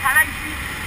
卡那区。